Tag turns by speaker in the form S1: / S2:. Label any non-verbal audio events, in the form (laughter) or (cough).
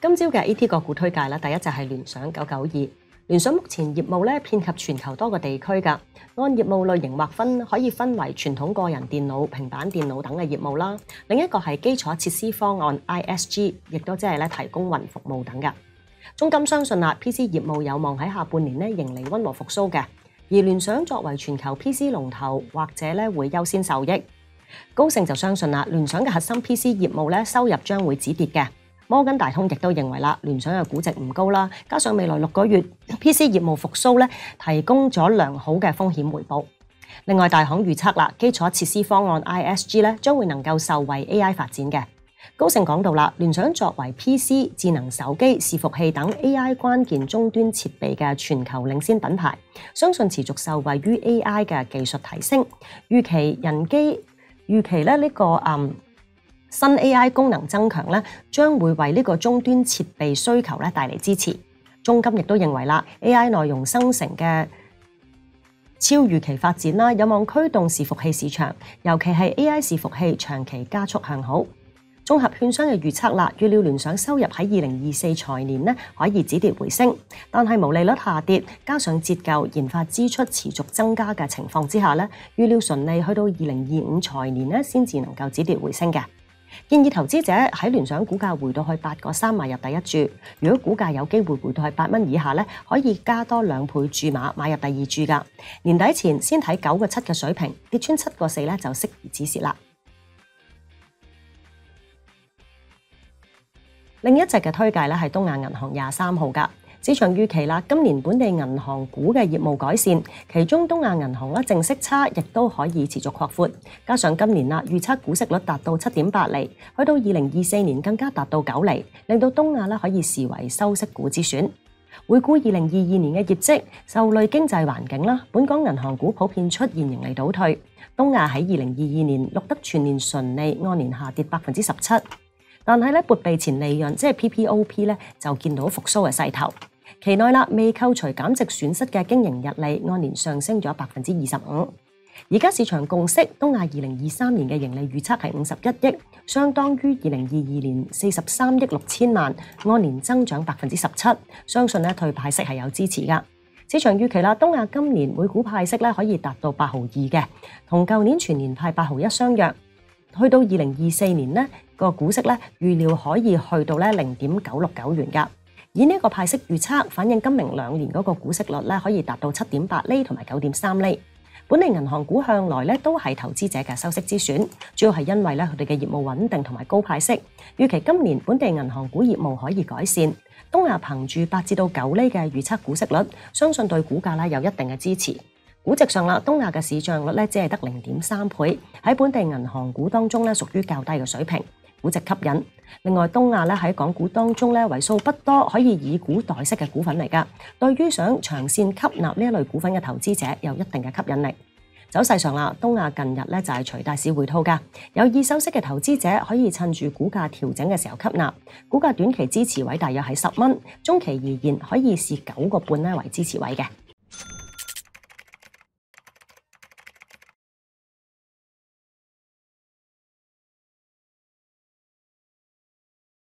S1: 今朝嘅 A.T. 個股推介啦，第一就係聯想九九二。聯想目前業務咧遍及全球多個地區㗎，按業務類型劃分，可以分為傳統個人電腦、平板電腦等嘅業務啦。另一個係基礎設施方案 I.S.G，亦都即係咧提供云服務等㗎。中金相信啦，P.C. 業務有望喺下半年咧盈利溫和復甦嘅，而聯想作為全球 P.C. 龍頭，或者咧會優先受益。高盛就相信啦，聯想嘅核心 P.C. 業務咧收入將會止跌嘅。摩根大通亦都認為啦，聯想嘅估值唔高啦，加上未來六個月 (coughs) PC 業務復甦咧，提供咗良好嘅風險回報。另外，大行預測啦，基礎設施方案 ISG 咧將會能夠受惠 AI 發展嘅。高盛講到啦，聯想作為 PC、智能手機、伺服器等 AI 關鍵終端設備嘅全球領先品牌，相信持續受惠於 AI 嘅技術提升，預期人機預期咧、呢個嗯。新 AI 功能增強咧，將會為呢個終端設備需求咧帶嚟支持。中金亦都認為啦，AI 內容生成嘅超預期發展啦，有望驅動伺服器市場，尤其係 AI 伺服器長期加速向好。綜合券商嘅預測啦，預料聯想收入喺二零二四財年咧可以止跌回升，但係毛利率下跌，加上折舊研發支出持續增加嘅情況之下咧，預料純利去到二零二五財年咧先至能夠止跌回升嘅。建議投資者喺聯想股價回到去八個三買入第一注，如果股價有機會回到去八蚊以下咧，可以加多兩倍注碼買入第二注噶。年底前先睇九個七嘅水平，跌穿七個四咧就適宜止蚀啦。另一隻嘅推介咧係東亞銀行廿三號噶。市場預期啦，今年本地銀行股嘅業務改善，其中東亞銀行咧淨息差亦都可以持續擴闊，加上今年啦預測股息率達到七點八厘，去到二零二四年更加達到九厘，令到東亞咧可以視為收息股之選。回顧二零二二年嘅業績，受累經濟環境啦，本港銀行股普遍出現盈利倒退，東亞喺二零二二年錄得全年純利按年下跌百分之十七。但係咧，撥備前利潤即係 PPOP 咧，就見到復甦嘅勢頭。期內啦，未扣除減值損失嘅經營日利按年上升咗百分之二十五。而家市場共識，東亞二零二三年嘅盈利預測係五十一億，相當於二零二二年四十三億六千萬，按年增長百分之十七。相信咧，退派息係有支持噶。市場預期啦，東亞今年每股派息咧可以達到八毫二嘅，同舊年全年派八毫一相若。去到二零二四年呢個股息咧預料可以去到咧零點九六九元噶，以呢個派息預測反映今明兩年嗰個股息率咧可以達到七點八厘同埋九點三厘。本地銀行股向來咧都係投資者嘅收息之選，主要係因為咧佢哋嘅業務穩定同埋高派息。預期今年本地銀行股業務可以改善，東亞憑住八至到九厘嘅預測股息率，相信對股價咧有一定嘅支持。估值上啦，東亞嘅市賬率咧只係得零點三倍，喺本地銀行股當中咧屬於較低嘅水平，估值吸引。另外，東亞咧喺港股當中咧為數不多可以以股代息嘅股份嚟㗎，對於想長線吸納呢一類股份嘅投資者有一定嘅吸引力。走勢上啦，東亞近日咧就係隨大市回吐㗎，有意收息嘅投資者可以趁住股價調整嘅時候吸納，股價短期支持位大約係十蚊，中期而言可以視九個半咧為支持位嘅。